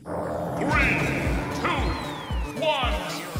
Three, two, one.